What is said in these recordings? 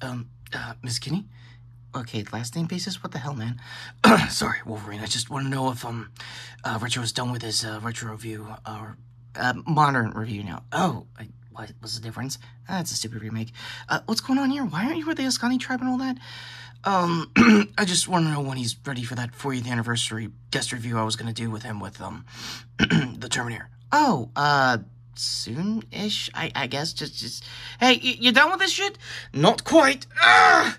Um, uh, Miss Kinney? Okay, last name basis? What the hell, man? Sorry, Wolverine. I just want to know if, um, uh, Retro is done with his, uh, retro review, or, uh, modern review now. Oh, I, what was the difference? That's a stupid remake. Uh, what's going on here? Why aren't you with the Askani tribe and all that? Um, I just want to know when he's ready for that 40th anniversary guest review I was gonna do with him with, um, the Terminator. Oh, uh, soon-ish, I, I guess. Just, just, hey, you, you done with this shit? Not quite. Ah,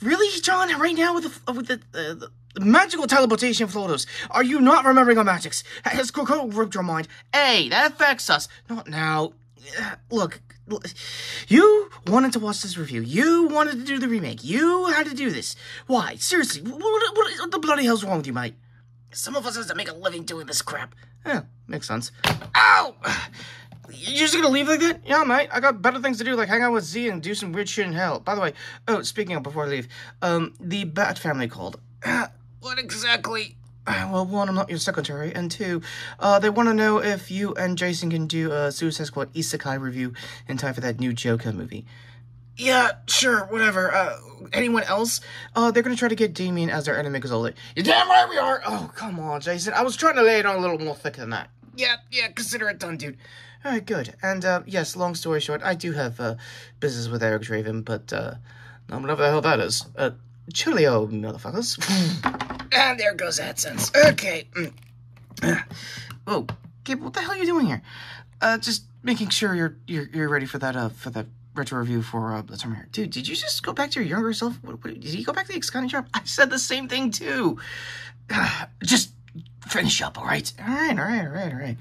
really, John? Right now with the, with the, uh, the magical teleportation photos. Are you not remembering our magics? Has Coco ripped your mind? Hey, that affects us. Not now. Look, look, you wanted to watch this review. You wanted to do the remake. You had to do this. Why? Seriously, what, what, what the bloody hell's wrong with you, mate? Some of us has to make a living doing this crap. Yeah, makes sense. Ow! You're just gonna leave like that? Yeah, mate. I got better things to do, like hang out with Z and do some weird shit in hell. By the way, oh, speaking of before I leave, um, the Bat family called. what exactly? Well, one, I'm not your secretary, and two, uh, they want to know if you and Jason can do a Suicide Squad Isekai review in time for that new Joker movie. Yeah, sure, whatever. Uh, anyone else? Uh, they're gonna try to get Damian as their enemy because all You're damn right we are! Oh, come on, Jason. I was trying to lay it on a little more thick than that. Yeah, yeah, consider it done, dude. Alright, good. And, uh, yes, long story short, I do have, uh, business with Eric Draven, but, uh, not whatever the hell that is. Uh, motherfuckers. and there goes AdSense. Okay. Oh, Gabe, what the hell are you doing here? Uh, just making sure you're you're you're ready for that uh for the retro review for uh the Terminator. Dude, did you just go back to your younger self? What, what, did you go back to the Askani shop? I said the same thing too. just finish up, all right? All right, all right, all right, all right.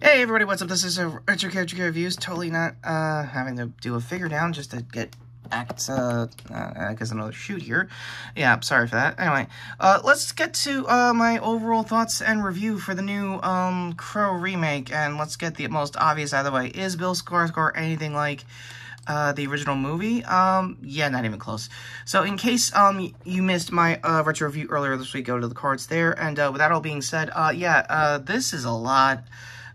Hey everybody, what's up? This is retro character reviews. Totally not uh having to do a figure down just to get act uh, uh I guess another shoot here. Yeah, sorry for that. Anyway, uh let's get to uh my overall thoughts and review for the new um Crow remake and let's get the most obvious out of the way. Is Bill Skarsgård anything like uh, the original movie. Um, yeah, not even close. So in case um you missed my uh, retro review earlier this week, go to the cards there. And uh, with that all being said, uh, yeah, uh, this is a lot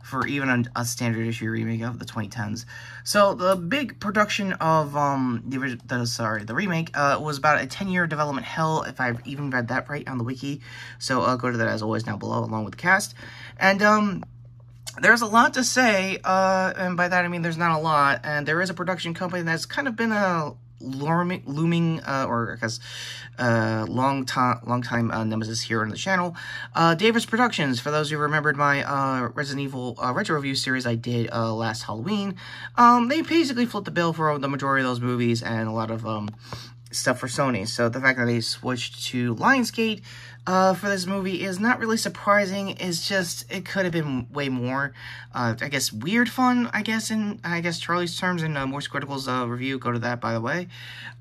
for even a, standard issue remake of the 2010s. So the big production of um the, the sorry the remake uh was about a 10 year development hell if I've even read that right on the wiki. So uh, go to that as always now below along with the cast. And um there's a lot to say, uh, and by that I mean there's not a lot, and there is a production company that's kind of been a looming, looming uh, or I guess, uh, long time, long time uh, nemesis here on the channel. Uh, Davis Productions. For those who remembered my uh, Resident Evil uh, retro review series I did uh, last Halloween, um, they basically flipped the bill for the majority of those movies and a lot of um stuff for Sony. So the fact that they switched to Lionsgate uh, for this movie is not really surprising. It's just, it could have been way more, uh, I guess, weird fun, I guess, in, I guess, Charlie's terms and uh, Moistcr1tikal's uh, review. Go to that, by the way.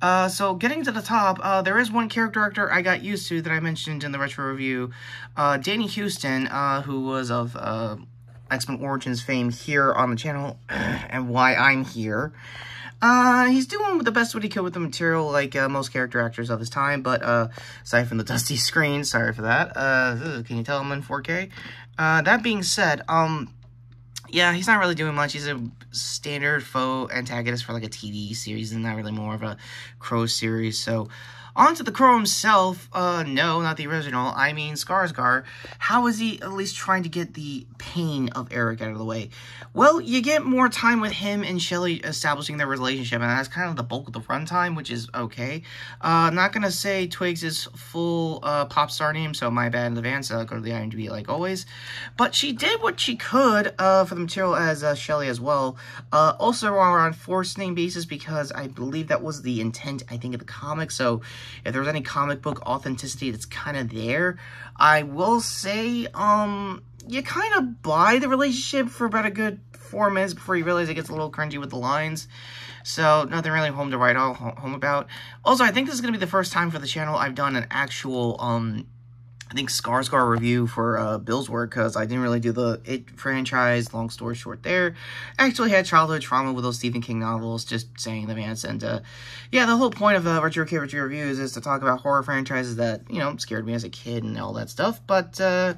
Uh, so getting to the top, uh, there is one character actor I got used to that I mentioned in the retro review. Uh, Danny Huston, uh, who was of, uh, X-Men Origins fame here on the channel, and why I'm here. Uh, he's doing the best what he could with the material, like uh, most character actors of his time, but uh, aside from the dusty screen, sorry for that. Uh, can you tell I'm in 4K? Uh, that being said, um, yeah, he's not really doing much. He's a standard faux antagonist for like a TV series, and not really more of a Crow series. So, on to the Crow himself. Uh, no, not the original. I mean Skarsgård. How is he at least trying to get the pain of Eric out of the way? Well, you get more time with him and Shelly establishing their relationship, and that's kind of the bulk of the runtime, which is okay. Uh, not gonna say Twigs is full uh, pop star name, so my bad in advance. Uh, go to the IMDb like always. But she did what she could uh, for the material as uh, Shelly as well. Uh, also, we're on forced name basis because I believe that was the intent, I think, of the comic. So, if there's any comic book authenticity that's kind of there, I will say, um, you kind of buy the relationship for about a good four minutes before you realize it gets a little cringy with the lines. So, nothing really home to write all home about. Also, I think this is going to be the first time for the channel I've done an actual, um, I think Skarsgård review for uh, Bill's work because I didn't really do the It franchise. Long story short, there actually had childhood trauma with those Stephen King novels. Just saying the man. And uh, yeah, the whole point of uh, Retro Kid Retro Reviews is to talk about horror franchises that you know scared me as a kid and all that stuff. But uh,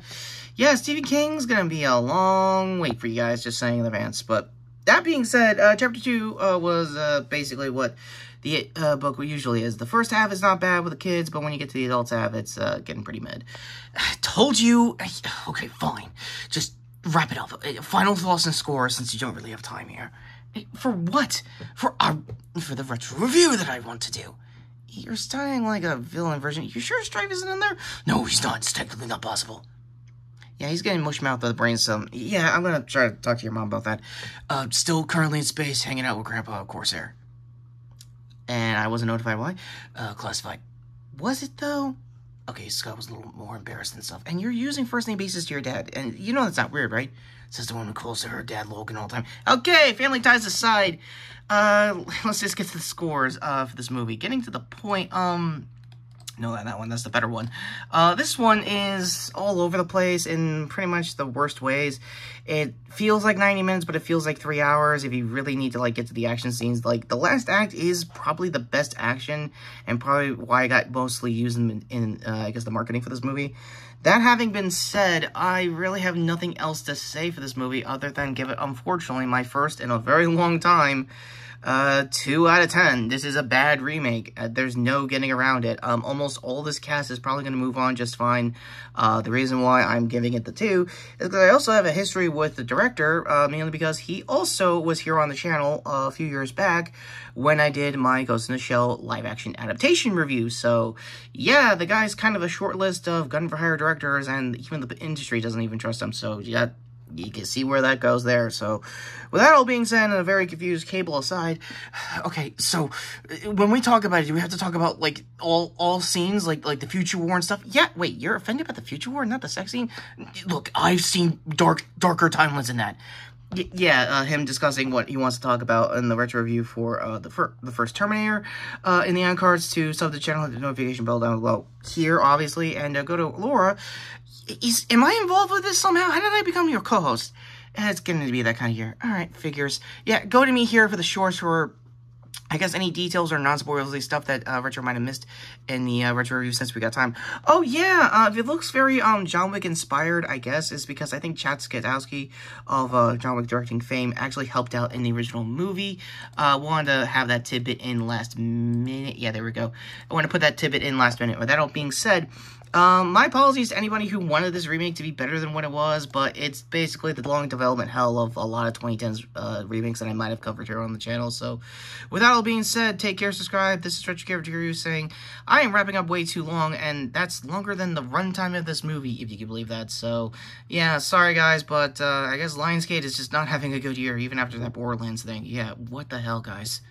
yeah, Stephen King's gonna be a long wait for you guys. Just saying in advance, but. That being said, uh, chapter two uh, was uh, basically what the uh, book usually is. The first half is not bad with the kids, but when you get to the adults half, it's uh, getting pretty mid. I told you. Okay, fine. Just wrap it up. Uh, final thoughts and scores, since you don't really have time here. For what? For our, for the retro review that I want to do. You're styling like a villain version. You sure Strife isn't in there? No, he's not. It's technically not possible. Yeah, he's getting mush mouth of the brain some. Yeah, I'm gonna try to talk to your mom about that. Uh, still currently in space, hanging out with Grandpa Corsair. And I wasn't notified why. Uh, classified. Was it though? Okay, Scott was a little more embarrassed and stuff. And you're using first name basis to your dad. And you know that's not weird, right? Says the woman calls her dad Logan all the time. Okay, family ties aside. Uh, let's just get to the scores for this movie. Getting to the point, um, no, that one, that's the better one. Uh, this one is all over the place in pretty much the worst ways. It feels like 90 minutes, but it feels like three hours if you really need to, like, get to the action scenes. Like, the last act is probably the best action, and probably why I got mostly used in, in uh, I guess, the marketing for this movie. That having been said, I really have nothing else to say for this movie other than give it, unfortunately, my first in a very long time uh, 2 out of 10. This is a bad remake. Uh, there's no getting around it. Um, almost all this cast is probably going to move on just fine. Uh, the reason why I'm giving it the 2 is because I also have a history with the director, uh, mainly because he also was here on the channel a few years back when I did my Ghost in the Shell live-action adaptation review. So, yeah, the guy's kind of a short list of gun for hire directors, and even the industry doesn't even trust him. So, yeah, you can see where that goes there. So, with that all being said, and a very confused cable aside, okay, so when we talk about it, do we have to talk about like all all scenes, like like the future war and stuff? Yeah, wait, you're offended about the future war, not the sex scene? Look, I've seen dark darker timelines than that. Y yeah, uh, him discussing what he wants to talk about in the retro review for uh, the fir the first Terminator. Uh, in the end cards to sub the channel, hit the notification bell down below here, obviously, and uh, go to Laura is, am I involved with this somehow? How did I become your co-host? It's going to be that kind of year. All right, figures. Yeah, go to me here for the shorts for, I guess, any details or non-spoilery stuff that uh, Retro might have missed in the uh, Retro review since we got time. Oh, yeah, uh, it looks very um John Wick inspired, I guess, is because I think Chad Stahelski of uh, John Wick directing fame actually helped out in the original movie. Uh, wanted to have that tidbit in last minute. Yeah, there we go. I want to put that tidbit in last minute. With that all being said, um, my apologies to anybody who wanted this remake to be better than what it was, but it's basically the long development hell of a lot of 2010s uh, remakes that I might have covered here on the channel. So, with that all being said, take care, subscribe. This is Retro Character saying I am wrapping up way too long, and that's longer than the runtime of this movie, if you can believe that. So, yeah, sorry guys, but uh, I guess Lionsgate is just not having a good year, even after that Borderlands thing. Yeah, what the hell, guys?